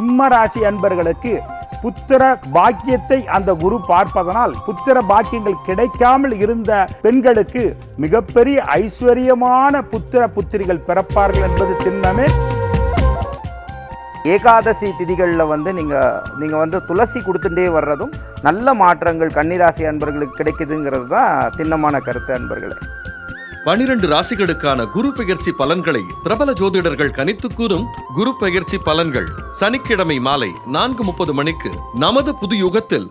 சிம்ம ராசி அன்பர்களுக்கு புத்திர பாக்கியத்தை அந்த குரு பார்ப்பதனால் புத்திர பாக்கியங்கள் கிடைக்காமல் இருந்த பெண்களுக்கு மிகப்பெரிய ஐஸ்வர்யமான புத்திர புத்திரிகள் பிறப்பார்கள் என்பது திண்ணமே. ஏகாதசி திதிகளில் வந்து நீங்கள் நீங்கள் வந்து துளசி கொடுத்துட்டே வர்றதும் நல்ல மாற்றங்கள் கன்னிராசி அன்பர்களுக்கு கிடைக்குதுங்கிறது தான் திண்ணமான கருத்து அன்பர்களே. பனிரெண்டு ராசிகளுக்கான குரு பெயர்ச்சி பலன்களை பிரபல ஜோதிடர்கள் கணித்து கூறும் குரு பெயர்ச்சி பலன்கள் சனிக்கிழமை மாலை நான்கு முப்பது மணிக்கு நமது புது யுகத்தில்